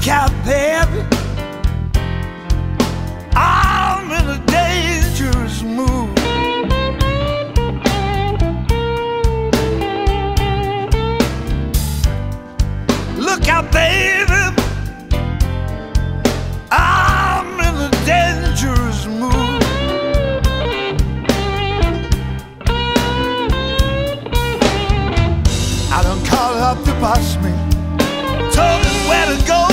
look out, baby. I'm in a dangerous mood. Look out, baby. I'm in a dangerous mood. I don't call up to boss me. told him where to go.